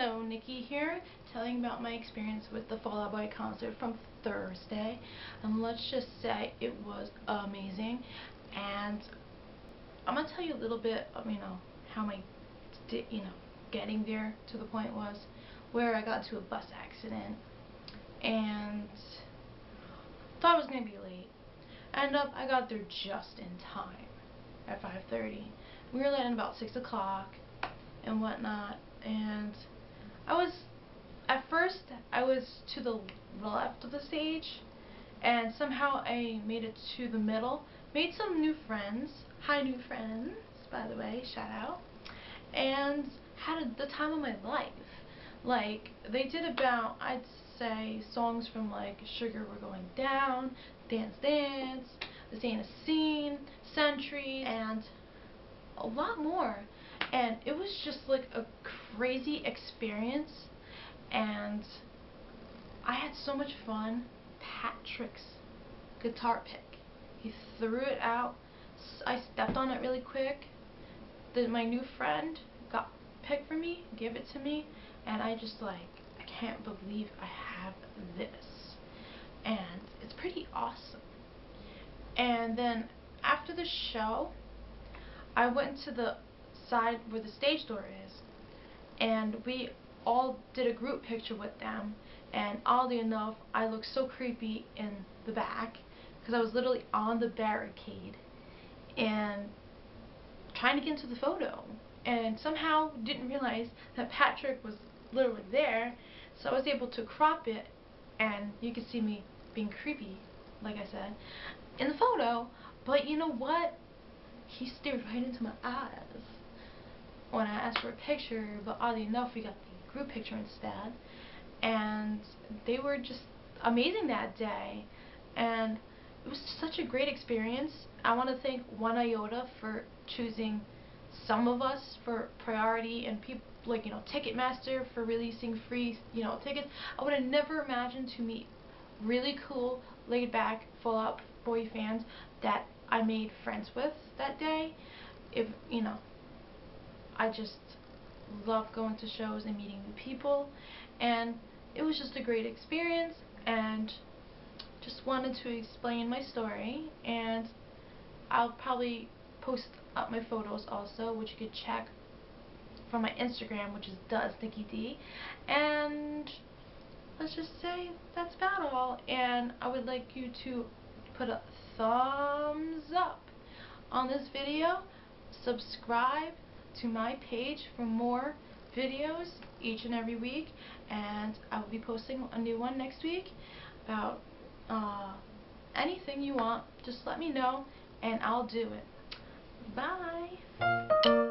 Hello, Nikki here, telling about my experience with the Fall Out Boy concert from Thursday. And let's just say it was amazing. And I'm going to tell you a little bit of, you know, how my, you know, getting there to the point was where I got into a bus accident. And thought I was going to be late. End up, I got there just in time at 5.30. We were letting about 6 o'clock and whatnot and I was at first I was to the left of the stage and somehow I made it to the middle. Made some new friends. Hi new friends by the way shout out. And had the time of my life. Like they did about I'd say songs from like Sugar We're Going Down Dance Dance The Ain't a Scene Century and a lot more. And it was just like a crazy experience and I had so much fun. Patrick's guitar pick. He threw it out. I stepped on it really quick. Then my new friend got picked for me gave it to me and I just like I can't believe I have this. And it's pretty awesome. And then after the show I went to the side where the stage door is and we all did a group picture with them. And oddly enough I looked so creepy in the back because I was literally on the barricade and trying to get into the photo. And somehow didn't realize that Patrick was literally there so I was able to crop it and you can see me being creepy like I said in the photo. But you know what? He stared right into my eyes when I asked for a picture, but oddly enough, we got the group picture instead. And they were just amazing that day. And it was such a great experience. I want to thank One Iota for choosing some of us for priority and people like, you know, Ticketmaster for releasing free, you know, tickets. I would have never imagined to meet really cool, laid back, Fall Out Boy fans that I made friends with that day. If, you know, I just love going to shows and meeting new people and it was just a great experience and just wanted to explain my story and I'll probably post up my photos also which you could check from my Instagram which is does Nikki D. And let's just say that's about all and I would like you to put a thumbs up on this video subscribe to my page for more videos each and every week and I will be posting a new one next week about uh, anything you want. Just let me know and I'll do it. Bye